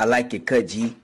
I like your cut, G.